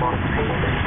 Boston.